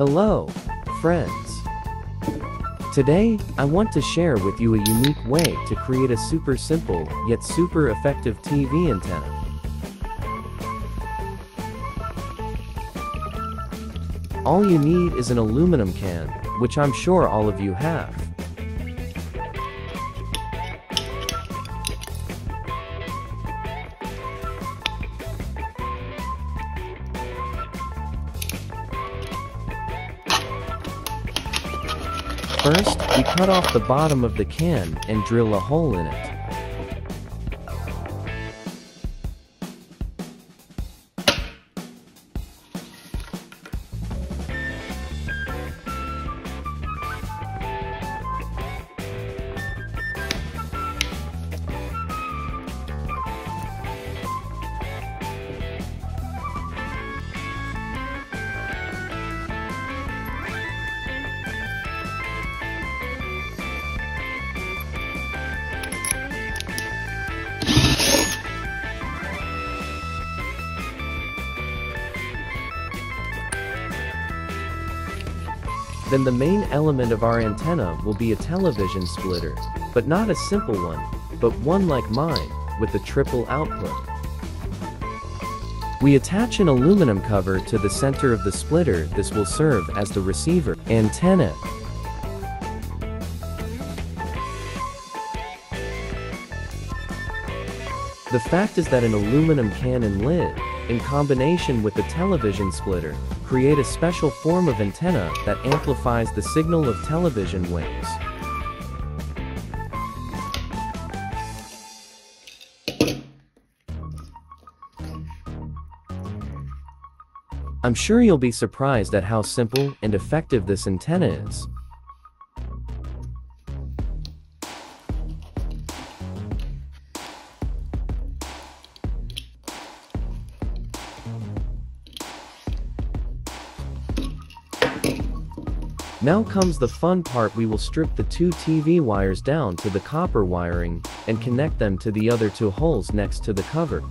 Hello, friends. Today, I want to share with you a unique way to create a super simple, yet super effective TV antenna. All you need is an aluminum can, which I'm sure all of you have. First, we cut off the bottom of the can and drill a hole in it. Then the main element of our antenna will be a television splitter, but not a simple one, but one like mine, with a triple output. We attach an aluminum cover to the center of the splitter this will serve as the receiver antenna. The fact is that an aluminum can and lid, in combination with the television splitter, create a special form of antenna that amplifies the signal of television waves. I'm sure you'll be surprised at how simple and effective this antenna is. Now comes the fun part we will strip the two TV wires down to the copper wiring and connect them to the other two holes next to the cover.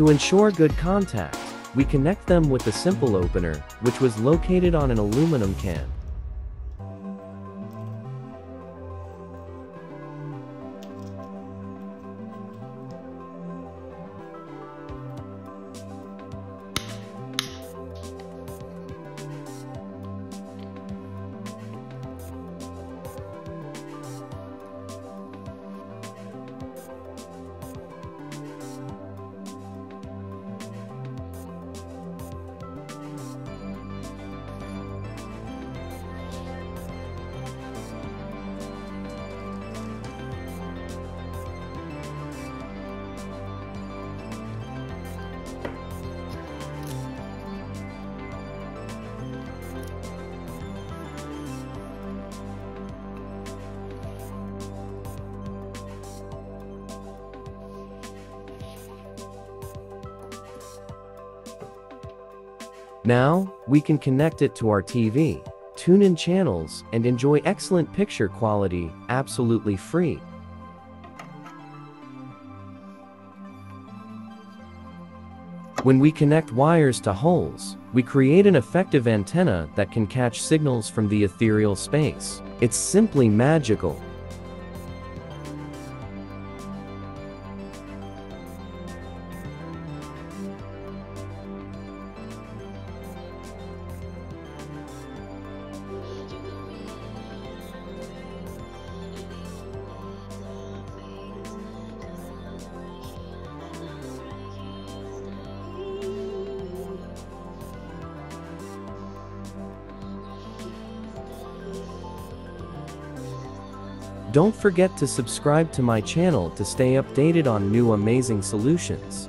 To ensure good contact, we connect them with the simple opener, which was located on an aluminum can. Now, we can connect it to our TV, tune in channels, and enjoy excellent picture quality, absolutely free. When we connect wires to holes, we create an effective antenna that can catch signals from the ethereal space. It's simply magical. Don't forget to subscribe to my channel to stay updated on new amazing solutions.